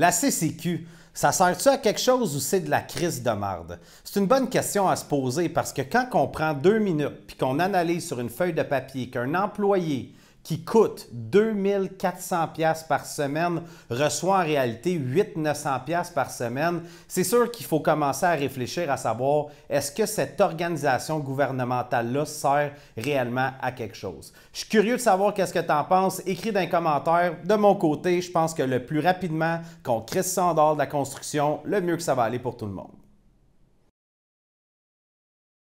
La CCQ, ça sert-tu à quelque chose ou c'est de la crise de marde? C'est une bonne question à se poser parce que quand on prend deux minutes puis qu'on analyse sur une feuille de papier qu'un employé qui coûte 2400 pièces par semaine reçoit en réalité 8 900 pièces par semaine, c'est sûr qu'il faut commencer à réfléchir à savoir est-ce que cette organisation gouvernementale-là sert réellement à quelque chose? Je suis curieux de savoir qu'est-ce que tu en penses. Écris dans les commentaires. De mon côté, je pense que le plus rapidement qu'on crée ça en de la construction, le mieux que ça va aller pour tout le monde.